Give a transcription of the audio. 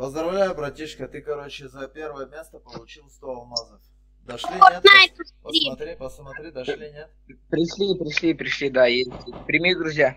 Поздравляю, братишка, ты, короче, за первое место получил 100 алмазов. Дошли, нет? Посмотри, посмотри, дошли, нет? Пришли, пришли, пришли, да, есть. Прими, друзья.